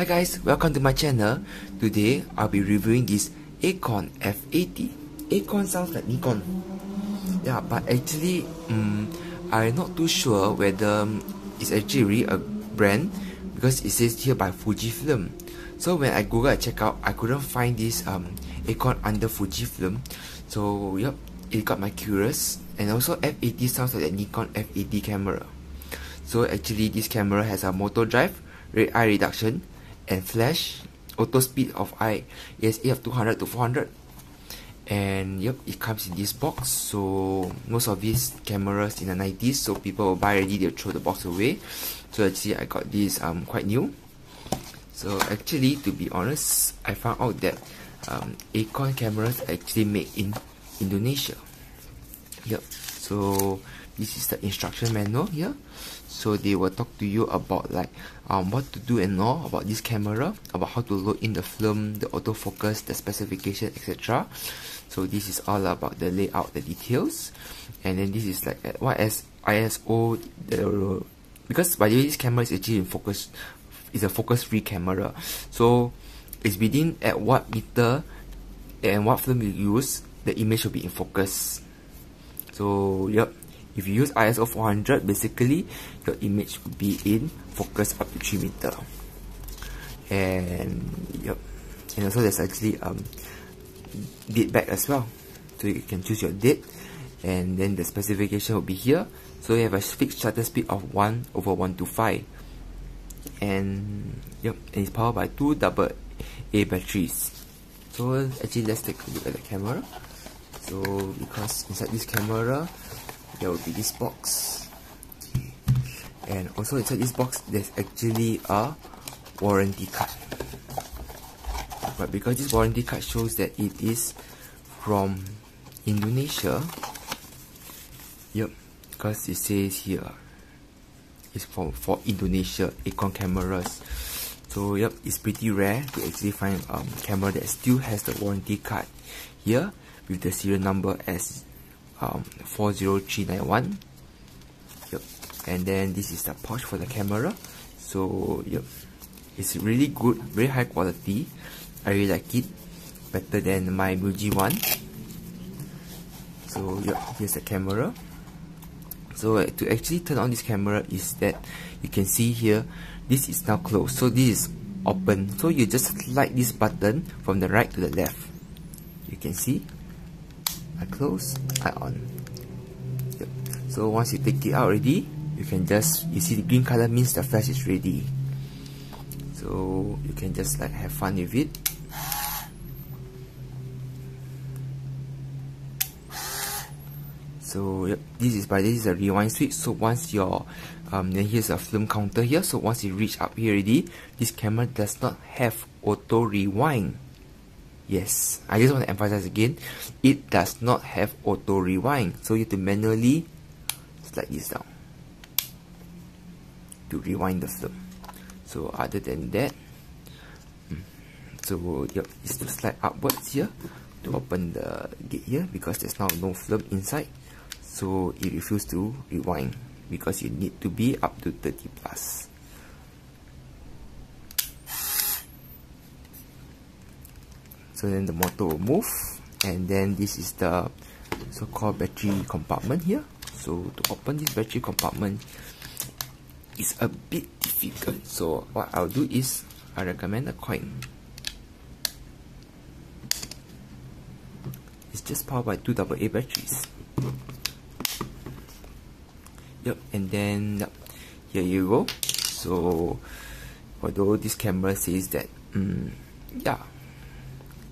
Hi guys, welcome to my channel. Today I'll be reviewing this Aikon F80. Aikon sounds like Nikon. Yeah, but actually, um, I'm not too sure whether it's actually a brand because it says here by Fujifilm. So when I Google and check out, I couldn't find this um, Aikon under Fujifilm. So yep, it got my curious. And also F80 sounds like a Nikon F80 camera. So actually this camera has a motor drive, red eye reduction, and flash auto speed of i ASA of 200 to 400 and yep it comes in this box. So most of these cameras in the 90s so people will buy already they'll throw the box away. So actually I got this um quite new. So actually to be honest I found out that um, Aikon cameras actually made in Indonesia. Yep so this is the instruction manual here. So they will talk to you about like um, what to do and know about this camera about how to load in the film the autofocus the specification etc so this is all about the layout the details. And then this is like what as ISO the because by the way this camera is actually in focus is a focus free camera. So it's within at what meter and what film you use the image will be in focus. So yep if you use ISO 400 basically your image will be in focus up to 3 meter. And yep and also there's actually um date back as well. So you can choose your date. And then the specification will be here. So you have a fixed shutter speed of 1 over 125 and yep and it's powered by two double A batteries. So actually let's take a look at the camera. So because inside this camera there will be this box. And also inside this box there's actually a warranty card. But because this warranty card shows that it is from Indonesia yep because it says here it's from for Indonesia Aikon cameras. So yep it's pretty rare to actually find a um, camera that still has the warranty card here with the serial number as um, 40391 yep and then this is the pouch for the camera. So yep it's really good very high quality. I really like it. Better than my Muji one. So yep here's the camera. So uh, to actually turn on this camera is that you can see here this is now closed. So this is open. So you just slide this button from the right to the left. You can see I close, I on. Yep. So once you take it out already, you can just, you see the green color means the flash is ready. So you can just like have fun with it. So yep, this is by this is a rewind switch. So once your um, then here's a film counter here. So once you reach up here already, this camera does not have auto rewind. Yes, I just want to emphasize again, it does not have auto rewind. So you have to manually slide this down to rewind the film. So other than that, hmm, so yep, it's to slide upwards here to open the gate here because there's now no film inside. So it refuses to rewind because you need to be up to 30 plus. So then the motor will move and then this is the so-called battery compartment here. So to open this battery compartment is a bit difficult. So what I'll do is I recommend a coin. It's just powered by two AA batteries. Yep and then here you go. So although this camera says that mm, yeah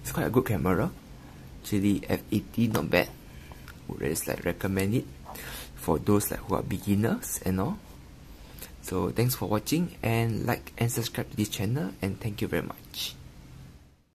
it's quite a good camera. Actually f80 not bad. Would just like recommend it for those like who are beginners and all. So thanks for watching and like and subscribe to this channel and thank you very much